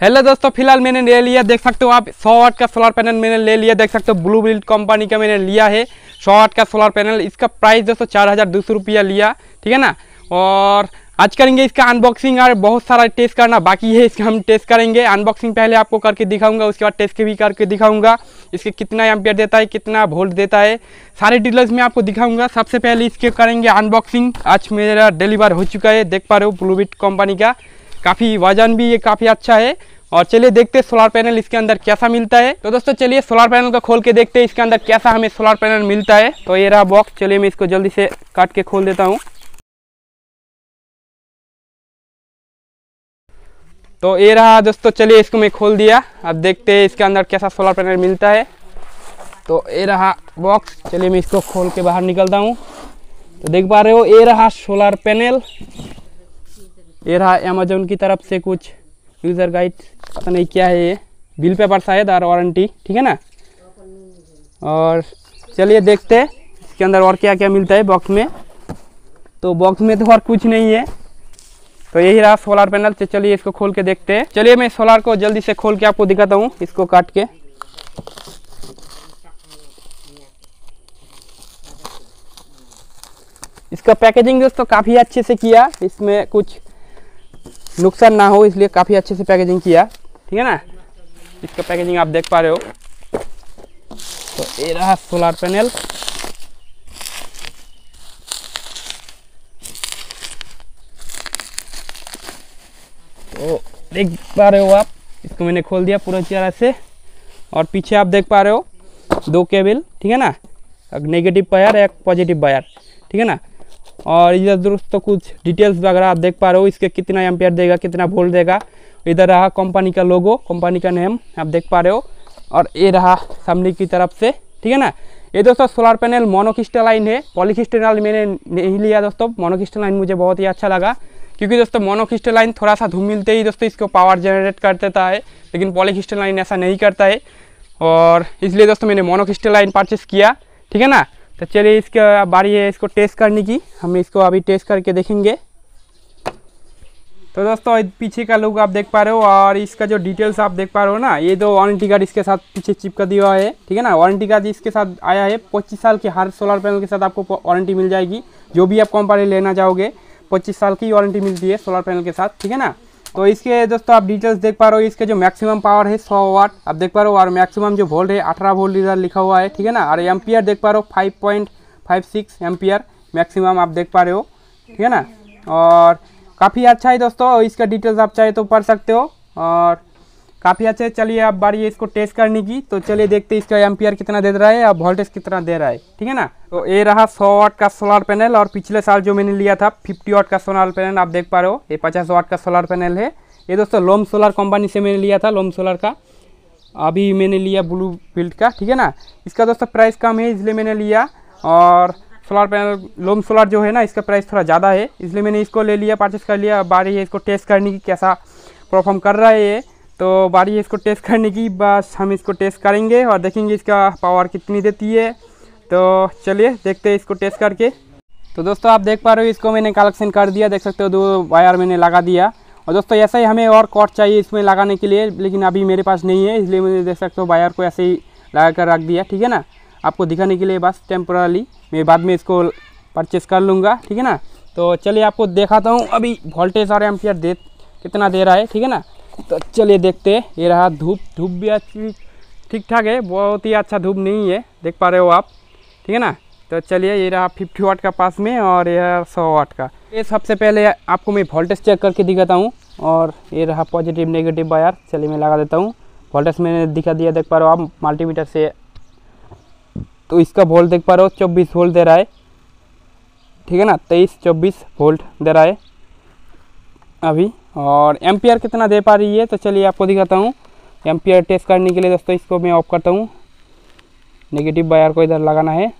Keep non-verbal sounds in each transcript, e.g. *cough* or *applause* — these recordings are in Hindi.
हेलो दोस्तों, फ़िलहाल मैंने ले लिया, देख सकते हो आप 100 वाट का सोलर पैनल मैंने ले लिया, देख सकते हो ब्लू बिल्ड कंपनी का मैंने लिया है 100 वाट का सोलर पैनल इसका प्राइस दोस्तों चार हज़ार दो सौ रुपया लिया, ठीक है ना? और आज करेंगे इसका अनबॉक्सिंग और बहुत सारा टेस्ट करना बाकी है, इसका हम टेस्ट करेंगे अनबॉक्सिंग पहले आपको करके दिखाऊँगा, उसके बाद टेस्ट के भी करके दिखाऊँगा, इसके कितना एम्पियर देता है, कितना वोल्ट देता है, सारे डिटेल्स में आपको दिखाऊँगा। सबसे पहले इसके करेंगे अनबॉक्सिंग आज मेरा डिलीवर हो चुका है, देख पा रहे हो ब्लूबिट कंपनी का। काफ़ी वज़न भी ये काफ़ी अच्छा है। और चलिए देखते हैं सोलर पैनल इसके अंदर कैसा मिलता है। तो दोस्तों चलिए सोलर पैनल को खोल के देखते हैं, इसके अंदर कैसा हमें सोलर पैनल मिलता है। तो ये रहा बॉक्स चलिए मैं इसको जल्दी से काट के खोल देता हूँ। तो ये रहा दोस्तों, चलिए इसको मैं खोल दिया। अब देखते हैं इसके अंदर कैसा सोलर पैनल मिलता है। तो ये रहा बॉक्स चलिए मैं इसको खोल के बाहर निकलता हूँ। तो देख पा रहे हो, ये रहा सोलर पैनल ये रहा अमेजोन की तरफ़ से कुछ यूज़र गाइड पता नहीं क्या है ये। बिल पेपर शायद और वारंटी ठीक है ना? और चलिए देखते हैं, इसके अंदर और क्या क्या मिलता है बॉक्स में। तो बॉक्स में तो और कुछ नहीं है। तो यही रहा सोलर पैनल तो चलिए इसको खोल के देखते हैं। चलिए मैं सोलर को जल्दी से खोल के आपको दिखाता हूँ, इसको काट के। इसका पैकेजिंग दोस्तों काफ़ी अच्छे से किया। इसमें कुछ नुकसान ना हो, इसलिए काफ़ी अच्छे से पैकेजिंग किया। ठीक है ना? इसका पैकेजिंग आप देख पा रहे हो। तो ये रहा सोलर पैनल तो देख पा रहे हो आप, इसको मैंने खोल दिया पूरा चेहरा से। और पीछे आप देख पा रहे हो, दो केबल, ठीक है ना? एक नेगेटिव वायर एक पॉजिटिव वायर ठीक है ना? और इधर दोस्तों कुछ डिटेल्स वगैरह आप देख पा रहे हो, इसके कितना एम्पियर देगा, कितना वोल्ट देगा। इधर रहा कंपनी का लोगो कंपनी का नेम आप देख पा रहे हो। और ये रहा सामने की तरफ़ से, ठीक है ना? ये दोस्तों सोलर पैनल मोनोक्रिस्टलाइन है पॉलीक्रिस्टलाइन मैंने नहीं लिया दोस्तों मोनोक्रिस्टलाइन मुझे बहुत ही अच्छा लगा। क्योंकि दोस्तों मोनोक्रिस्टलाइन थोड़ा सा धूम मिलते ही दोस्तों, इसको पावर जनरेट कर देता है लेकिन पॉलीक्रिस्टलाइन ऐसा नहीं करता है। और इसलिए दोस्तों, मैंने मोनोक्रिस्टलाइन परचेस किया, ठीक है ना? तो चलिए इसका बारी है इसको टेस्ट करने की। हम इसको अभी टेस्ट करके देखेंगे। तो दोस्तों पीछे का लुक आप देख पा रहे हो और इसका जो डिटेल्स आप देख पा रहे हो ना, ये दो वारंटी कार्ड इसके साथ पीछे चिपका दिया हुआ है, ठीक है ना? वारंटी कार्ड इसके साथ आया है। पच्चीस साल के हर सोलर पैनल के साथ आपको वारंटी मिल जाएगी। जो भी आप कंपनी लेना चाहोगे, पच्चीस साल की वारंटी मिलती है सोलर पैनल के साथ, ठीक है ना? तो इसके दोस्तों आप डिटेल्स देख पा रहे हो, इसके जो मैक्सिमम पावर है सौ वाट आप देख पा रहे हो और मैक्सिमम जो वोल्ट है, अठारह वोल्ट इधर लिखा हुआ है, ठीक है ना? और एम्पियर देख पा रहे हो five point five six ampere maximum आप देख पा रहे हो, ठीक है ना? और काफ़ी अच्छा है दोस्तों इसका डिटेल्स आप चाहे तो पढ़ सकते हो, और काफ़ी अच्छा। है चलिए आप बारी है इसको टेस्ट करने की। तो चलिए देखते हैं इसका एम्पियर कितना दे रहा है और वोल्टेज कितना दे रहा है। ठीक है ना? तो ये रहा सौ वाट का सोलर पैनल और पिछले साल जो मैंने लिया था फिफ्टी वाट का सोलर पैनल आप देख पा रहे हो, ये पचास वाट का सोलर पैनल है। ये दोस्तों लोम सोलर कंपनी से मैंने लिया था लोम सोलर का। अभी मैंने लिया ब्लू फ़ील्ड का, ठीक है ना? इसका दोस्तों प्राइस कम है, इसलिए मैंने लिया। और सोलर पैनल लोम सोलर जो है ना, इसका प्राइस थोड़ा ज़्यादा है, इसलिए मैंने इसको ले लिया परचेस कर लिया। बारी है इसको टेस्ट करने की, कैसा परफॉर्म कर रहा है ये। तो बारी है इसको टेस्ट करने की। बस हम इसको टेस्ट करेंगे और देखेंगे इसका पावर कितनी देती है। तो चलिए देखते हैं इसको टेस्ट करके। तो दोस्तों, आप देख पा रहे हो इसको मैंने कलेक्शन कर दिया। देख सकते हो, दो वायर मैंने लगा दिया। और दोस्तों, ऐसा ही हमें और कॉट चाहिए इसमें लगाने के लिए, लेकिन अभी मेरे पास नहीं है, इसलिए मैंने देख सकते हो वायर को ऐसे ही लगा कर रख दिया, ठीक है ना? आपको दिखाने के लिए बस टेम्पोरली मैं बाद में इसको परचेस कर लूँगा, ठीक है ना? तो चलिए आपको दिखाता हूँ। अभी वोल्टेज और एम्पियर दे, कितना दे रहा है, ठीक है ना? तो चलिए देखते ये रहा धूप धूप भी अच्छी ठीक ठाक है, बहुत ही अच्छा धूप नहीं है, देख पा रहे हो आप, ठीक है ना? तो चलिए, ये रहा फिफ्टी वाट का पास में और यह सौ वाट का। ये सबसे पहले आपको मैं वोल्टेज चेक करके दिखाता हूँ और ये रहा पॉजिटिव नेगेटिव वायर चलिए मैं लगा देता हूँ। वोल्टेज मैंने दिखा दिया, देख पा रहे हो आप मल्टीमीटर से। तो इसका वोल्ट देख पा रहे हो, चौबीस वोल्ट दे रहा है, ठीक है ना? तेईस, चौबीस वोल्ट दे रहा है, अभी। और एम्पियर कितना दे पा रही है? तो चलिए आपको दिखाता हूँ। एम्पियर टेस्ट करने के लिए दोस्तों, इसको मैं ऑफ़ करता हूँ। नेगेटिव बायर को इधर लगाना है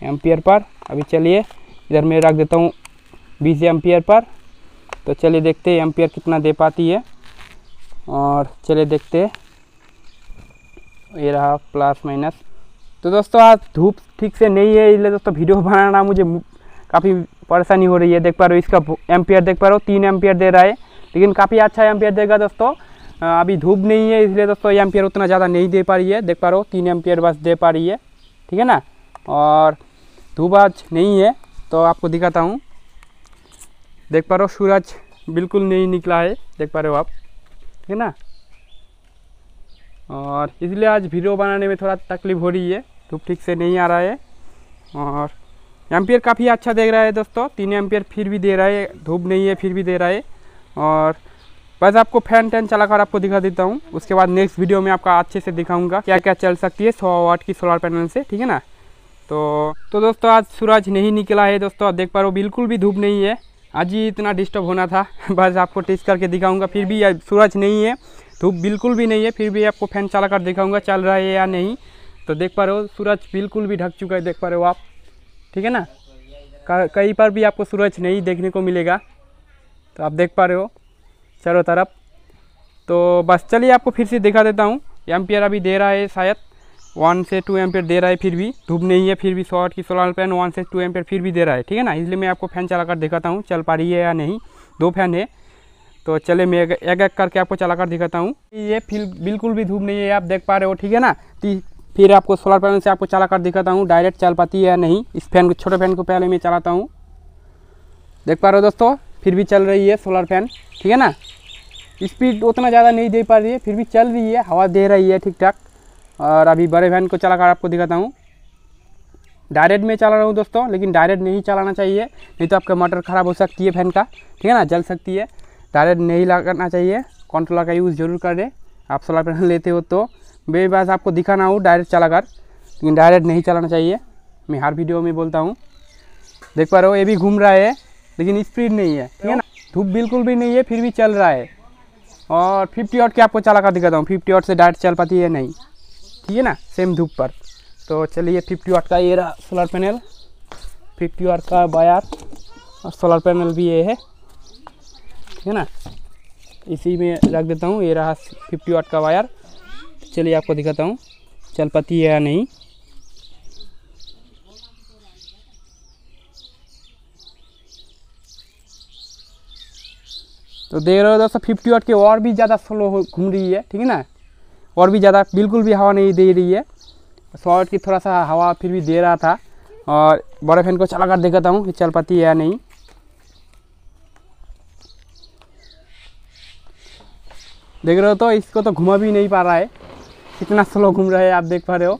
एम्पियर पर। अभी चलिए, इधर मैं रख देता हूँ बीस एम्पियर पर। तो चलिए देखते हैं एम्पियर कितना दे पाती है। और चलिए देखते ये रहा प्लस माइनस तो दोस्तों, आज धूप ठीक से नहीं है, इसलिए दोस्तों वीडियो बनाना मुझे काफ़ी परेशानी हो रही है। देख पा रहे हो, इसका एम्पियर देख पा रहे हो, तीन एम्पियर दे रहा है। लेकिन काफ़ी अच्छा एम्पियर देगा दोस्तों। अभी धूप नहीं है, इसलिए दोस्तों एम्पियर उतना ज़्यादा नहीं दे पा रही है। देख पा रहे हो, तीन एम्पियर बस दे पा रही है। ठीक है ना? और धूप आज नहीं है तो आपको दिखाता हूँ। देख पा रहे हो, सूरज बिल्कुल नहीं निकला है। देख पा रहे हो आप। ठीक है ना? और इसलिए आज वीडियो बनाने में थोड़ा तकलीफ़ हो रही है। धूप ठीक से नहीं आ रहा है। और एम्पियर काफ़ी अच्छा दे रहा है दोस्तों। तीन एम्पियर फिर भी दे रहा है। धूप नहीं है, फिर भी दे रहा है। और बस आपको फ़ैन टैन चला कर आपको दिखा देता हूँ। उसके बाद नेक्स्ट वीडियो में आपका अच्छे से दिखाऊँगा क्या क्या चल सकती है सौ वाट की सोलर पैनल से, ठीक है ना? तो तो दोस्तों, आज सूरज नहीं निकला है दोस्तों, आप देख पा रहे हो, बिल्कुल भी धूप नहीं है। आज ही इतना डिस्टर्ब होना था। *laughs* बस आपको टेस्ट करके दिखाऊँगा, फिर भी सूरज नहीं है, धूप बिल्कुल भी नहीं है, फिर भी आपको फ़ैन चला कर दिखाऊँगा, चल रहा है या नहीं। तो देख पा रहे हो, सूरज बिल्कुल भी ढक चुका है, देख पा रहे हो आप, ठीक है ना? कहीं पर भी आपको सूरज नहीं देखने को मिलेगा। तो आप देख पा रहे हो चारों तरफ़। तो बस चलिए आपको फिर से दिखा देता हूँ। एम्पियर अभी दे रहा है शायद। वन से टू एम्पियर दे रहा है फिर भी। धूप नहीं है फिर भी शॉर्ट की सोलर फ़ैन वन से टू एम्पियर फिर भी दे रहा है, ठीक है ना? इसलिए मैं आपको फ़ैन चला कर दिखाता हूँ, चल पा रही है या नहीं। दो फ़ैन है। तो चले मैं एक एक करके आपको चला कर दिखाता हूँ। ये फिर बिल्कुल भी धूप नहीं है, आप देख पा रहे हो, ठीक है ना? फिर आपको सोलर पैनल से आपको चला कर दिखाता हूँ डायरेक्ट चल पाती है या नहीं। इस फ़ैन को, छोटे फ़ैन को पहले मैं चलाता हूँ। देख पा रहे हो दोस्तों? फिर भी चल रही है सोलर फ़ैन ठीक है ना? स्पीड उतना ज़्यादा नहीं दे पा रही है, फिर भी चल रही है, हवा दे रही है ठीक ठाक और अभी बड़े फ़ैन को चला कर आपको दिखाता हूँ। डायरेक्ट में चला रहा हूँ दोस्तों, लेकिन डायरेक्ट नहीं चलाना चाहिए, नहीं तो आपका मोटर ख़राब हो सकती है फ़ैन का, ठीक है ना? जल सकती है। डायरेक्ट नहीं लगाना चाहिए कंट्रोलर का यूज़ ज़रूर करें। आप सोलर पैनल *laughs* लेते हो तो। मेरे पास आपको दिखाना हो डायरेक्ट चला कर, लेकिन डायरेक्ट नहीं चलाना चाहिए। मैं हर वीडियो में बोलता हूँ। देख पा रहे हो, ये भी घूम रहा है। लेकिन स्पीड नहीं है, ठीक है ना? धूप बिल्कुल भी नहीं है, फिर भी चल रहा है। और फिफ्टी वाट के आपको चला कर दिखाता हूँ फिफ्टी वाट से डायरेक्ट चल पाती है नहीं, ठीक है ना? सेम धूप पर। तो चलिए फिफ्टी वाट का ये रहा सोलर पैनल फिफ्टी वाट का वायर और सोलर पैनल भी ये है, ठीक है ना? इसी में रख देता हूँ, ये रहा फिफ्टी वाट का वायर चलिए आपको दिखाता हूँ, चल पाती है या नहीं। तो देख रहे हो दोस्तों फिफ्टी वाट की और भी ज़्यादा स्लो घूम रही है, ठीक है ना? और भी ज़्यादा, बिल्कुल भी हवा नहीं दे रही है। सौ वाट की थोड़ा सा हवा फिर भी दे रहा था। और बड़े फ़ैन को चला कर दिखाता हूँ कि चल पाती है या नहीं। देख रहे हो तो इसको तो घुमा भी नहीं पा रहा है। कितना स्लो घूम रहा है, आप देख पा रहे हो।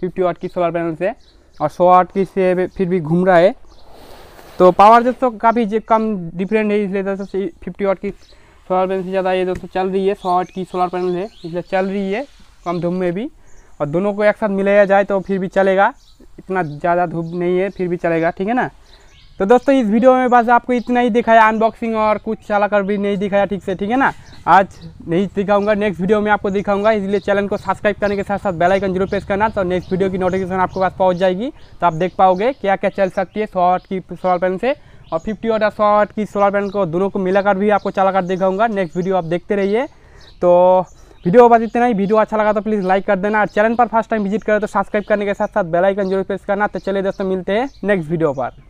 फिफ्टी वाट की सोलर पैनल से। और सौ वाट की से फिर भी घूम रहा है। तो पावर दोस्तों काफ़ी कम डिफरेंट है, इसलिए दोस्तों फिफ्टी वाट की सोलर पैनल से ज़्यादा ये दोस्तों चल रही है, सौ वाट की सोलर पैनल है, इसलिए चल रही है, कम धूप में भी। और दोनों को एक साथ मिलाया जाए तो फिर भी चलेगा, इतना ज़्यादा धूप नहीं है, फिर भी चलेगा, ठीक है ना? तो दोस्तों, इस वीडियो में बस आपको इतना ही दिखाया अनबॉक्सिंग और कुछ चला कर भी नहीं दिखाया ठीक से, ठीक है ना? आज नहीं दिखाऊँगा नेक्स्ट वीडियो में आपको दिखाऊँगा, इसलिए चैनल को सब्सक्राइब करने के साथ साथ बेल आइकन ज़रूर प्रेस करना तो नेक्स्ट वीडियो की नोटिफिकेशन आपके पास पहुँच जाएगी तो आप देख पाओगे क्या क्या चल सकती है शॉर्ट की सोलर पैनल से, और फिफ्टी और सौ की सोलर पैनल को दोनों को मिलाकर भी आपको चला कर दिखाऊँगा नेक्स्ट वीडियो आप देखते रहिए। तो वीडियो बस इतना ही, वीडियो अच्छा लगा तो प्लीज़ लाइक कर देना, और चैनल पर फ़र्स्ट टाइम विज़िट करें तो सब्सक्राइब करने के साथ साथ बेल आइकन ज़रूर प्रेस करना तो चलिए दोस्तों मिलते हैं नेक्स्ट वीडियो पर।